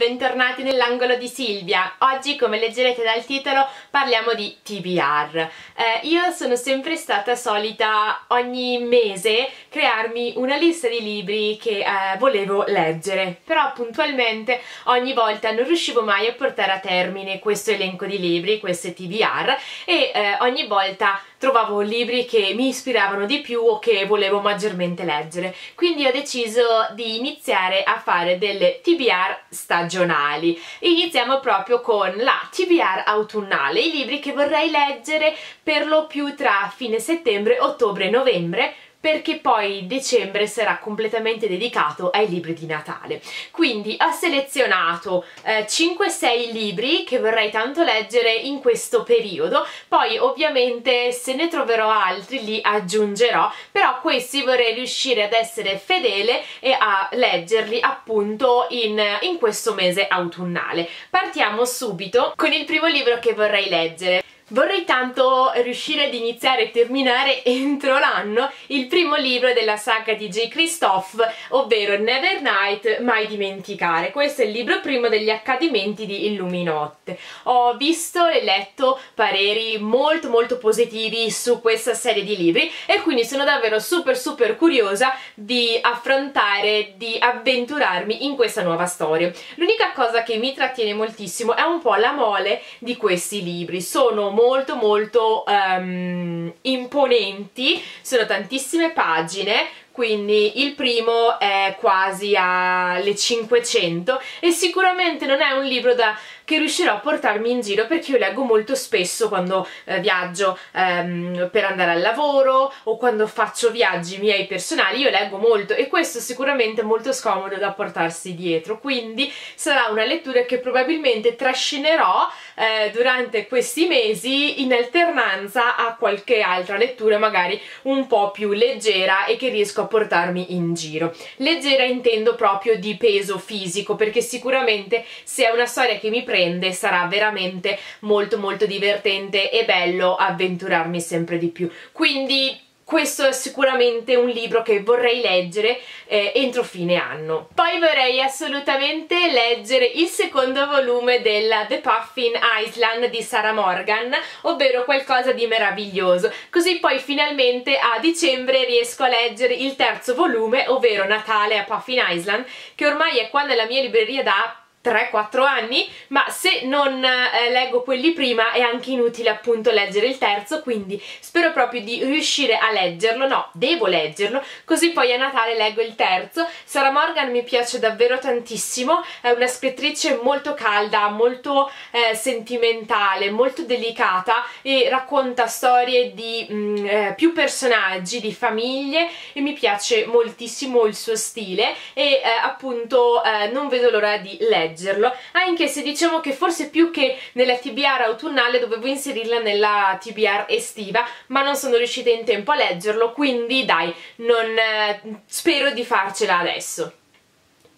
bentornati nell'angolo di Silvia. Oggi, come leggerete dal titolo, parliamo di TBR. Eh, io sono sempre stata solita ogni mese crearmi una lista di libri che eh, volevo leggere, però puntualmente ogni volta non riuscivo mai a portare a termine questo elenco di libri, queste TBR, e eh, ogni volta trovavo libri che mi ispiravano di più o che volevo maggiormente leggere. Quindi ho deciso di iniziare a fare delle TBR stagionali. Iniziamo proprio con la TBR autunnale, i libri che vorrei leggere per lo più tra fine settembre, ottobre e novembre perché poi dicembre sarà completamente dedicato ai libri di Natale. Quindi ho selezionato eh, 5-6 libri che vorrei tanto leggere in questo periodo, poi ovviamente se ne troverò altri li aggiungerò, però questi vorrei riuscire ad essere fedele e a leggerli appunto in, in questo mese autunnale. Partiamo subito con il primo libro che vorrei leggere. Vorrei tanto riuscire ad iniziare e terminare entro l'anno il primo libro della saga di J. Christophe, ovvero Never Night, Mai Dimenticare. Questo è il libro primo degli accadimenti di Illuminotte. Ho visto e letto pareri molto molto positivi su questa serie di libri e quindi sono davvero super super curiosa di affrontare, di avventurarmi in questa nuova storia. L'unica cosa che mi trattiene moltissimo è un po' la mole di questi libri. Sono molto molto um, imponenti, sono tantissime pagine, quindi il primo è quasi alle 500 e sicuramente non è un libro da che riuscirò a portarmi in giro perché io leggo molto spesso quando eh, viaggio ehm, per andare al lavoro o quando faccio viaggi miei personali, io leggo molto e questo sicuramente è molto scomodo da portarsi dietro, quindi sarà una lettura che probabilmente trascinerò eh, durante questi mesi in alternanza a qualche altra lettura magari un po' più leggera e che riesco a portarmi in giro. Leggera intendo proprio di peso fisico perché sicuramente se è una storia che mi prende prende sarà veramente molto molto divertente e bello avventurarmi sempre di più quindi questo è sicuramente un libro che vorrei leggere eh, entro fine anno. Poi vorrei assolutamente leggere il secondo volume della The Puffin Island di Sarah Morgan, ovvero qualcosa di meraviglioso. Così poi finalmente a dicembre riesco a leggere il terzo volume, ovvero Natale a Puffin Island, che ormai è qua nella mia libreria da 3-4 anni, ma se non eh, leggo quelli prima è anche inutile appunto leggere il terzo, quindi spero proprio di riuscire a leggerlo, no, devo leggerlo, così poi a Natale leggo il terzo. Sarah Morgan mi piace davvero tantissimo, è una scrittrice molto calda, molto eh, sentimentale, molto delicata e racconta storie di mh, mm, eh, più personaggi, di famiglie e mi piace moltissimo il suo stile e eh, appunto eh, non vedo l'ora di leggere leggerlo, anche se diciamo che forse più che nella TBR autunnale dovevo inserirla nella TBR estiva, ma non sono riuscita in tempo a leggerlo, quindi dai, non, eh, spero di farcela adesso.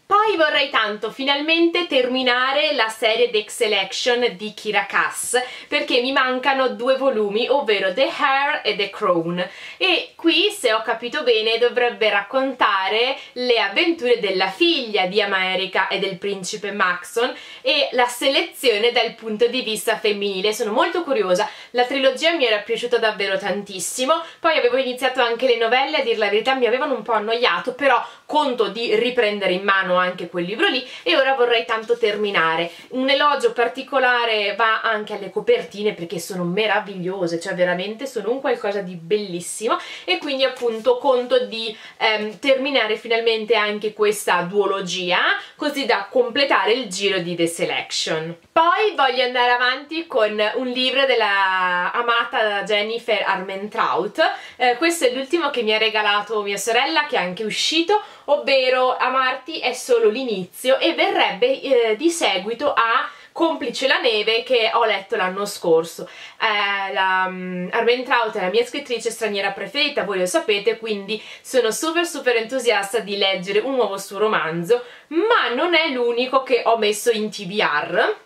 Poi vorrei tanto finalmente terminare la serie The Selection di Kira Cass perché mi mancano due volumi, ovvero The Hair e The Crown. E qui, se ho capito bene, dovrebbe raccontare le avventure della figlia di America e del principe Maxon e la selezione dal punto di vista femminile. Sono molto curiosa, la trilogia mi era piaciuta davvero tantissimo, poi avevo iniziato anche le novelle, a dir la verità mi avevano un po' annoiato, però conto di riprendere in mano anche quel libro lì e ora vorrei tanto terminare. Un elogio particolare va anche alle copertine perché sono meravigliose, cioè veramente sono un qualcosa di bellissimo e quindi appunto conto di ehm, terminare finalmente anche questa duologia così da completare il giro di The Selection. Poi voglio andare avanti con un libro della amata Jennifer Armentrout, eh, questo è l'ultimo che mi ha regalato mia sorella che è anche uscito, ovvero Amarti è solo l'inizio e verrebbe eh, di seguito a Complice la neve che ho letto l'anno scorso. Eh, la, um, Armen Trout è la mia scrittrice straniera preferita, voi lo sapete, quindi sono super super entusiasta di leggere un nuovo suo romanzo, ma non è l'unico che ho messo in TBR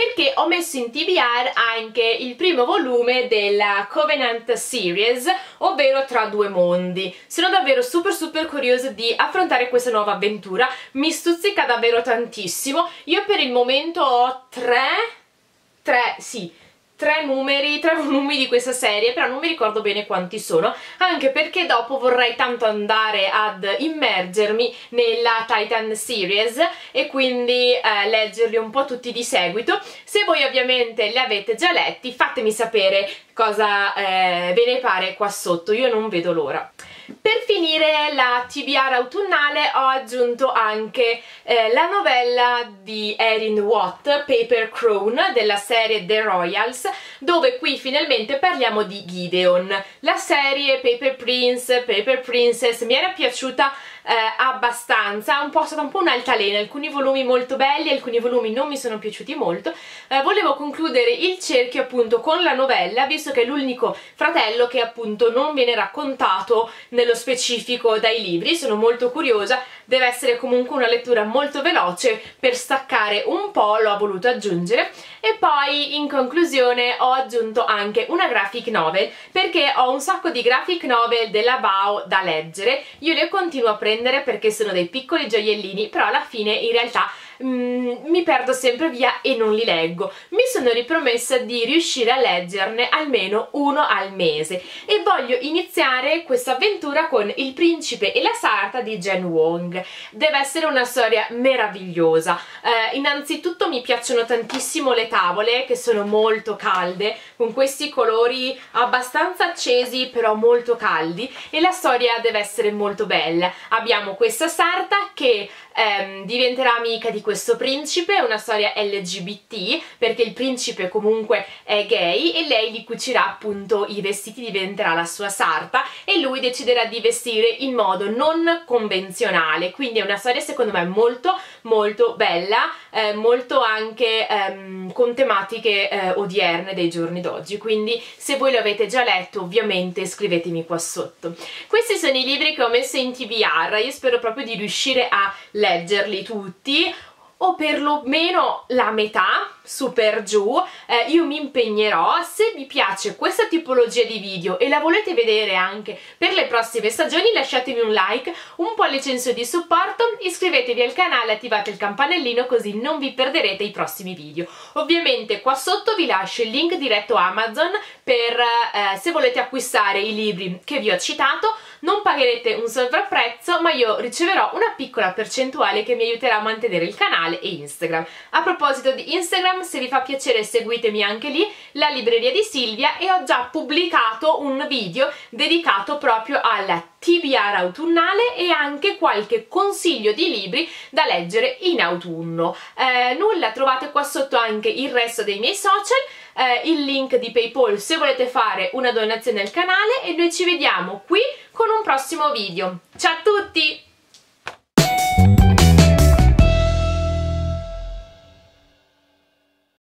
perché ho messo in TBR anche il primo volume della Covenant Series, ovvero Tra due mondi. Sono davvero super super curiosa di affrontare questa nuova avventura, mi stuzzica davvero tantissimo. Io per il momento ho tre, tre, sì, tre numeri, tre volumi di questa serie, però non mi ricordo bene quanti sono, anche perché dopo vorrei tanto andare ad immergermi nella Titan Series e quindi eh, leggerli un po' tutti di seguito. Se voi ovviamente li avete già letti, fatemi sapere cosa eh, ve ne pare qua sotto, io non vedo l'ora. Per finire la TBR autunnale ho aggiunto anche eh, la novella di Erin Watt, Paper Crown, della serie The Royals, dove qui finalmente parliamo di Gideon. La serie Paper Prince, Paper Princess mi era piaciuta eh, abbastanza, un po' stata un po' un'altalena, alcuni volumi molto belli, alcuni volumi non mi sono piaciuti molto. Eh, volevo concludere il cerchio appunto con la novella, visto che è l'unico fratello che appunto non viene raccontato nello specifico dai libri, sono molto curiosa, deve essere comunque una lettura molto veloce per staccare un po', l'ho voluto aggiungere. E poi in conclusione ho aggiunto anche una graphic novel perché ho un sacco di graphic novel della Bao da leggere, io le continuo a prendere perché sono dei piccoli gioiellini però alla fine in realtà mm, mi perdo sempre via e non li leggo. Mi sono ripromessa di riuscire a leggerne almeno uno al mese. E voglio iniziare questa avventura con Il principe e la sarta di Jen Wong. Deve essere una storia meravigliosa. Eh, innanzitutto mi piacciono tantissimo le tavole che sono molto calde, con questi colori abbastanza accesi però molto caldi e la storia deve essere molto bella. Abbiamo questa sarta che ehm, diventerà amica di questo principe, una storia LGBT perché il principe comunque è gay e lei gli cucirà appunto i vestiti, diventerà la sua sarta e lui deciderà di vestire in modo non convenzionale, quindi è una storia secondo me molto molto bella, eh, molto anche ehm, con tematiche eh, odierne dei giorni d'oggi, quindi se voi lo avete già letto ovviamente scrivetemi qua sotto. Questi sono i libri che ho messo in TBR, io spero proprio di riuscire a leggerli tutti o perlomeno la metà su per giù. Eh, io mi impegnerò. Se vi piace questa tipologia di video e la volete vedere anche per le prossime stagioni lasciatemi un like un pollice di supporto iscrivetevi al canale attivate il campanellino così non vi perderete i prossimi video. Ovviamente qua sotto vi lascio il link diretto Amazon per eh, se volete acquistare i libri che vi ho citato. Non pagherete un sovrapprezzo ma io riceverò una piccola percentuale che mi aiuterà a mantenere il canale e Instagram. A proposito di Instagram, se vi fa piacere seguitemi anche lì, la libreria di Silvia e ho già pubblicato un video dedicato proprio alla TBR autunnale e anche qualche consiglio di libri da leggere in autunno. Eh, nulla, trovate qua sotto anche il resto dei miei social, eh, il link di Paypal se volete fare una donazione al canale e noi ci vediamo qui con un prossimo video. Ciao a tutti!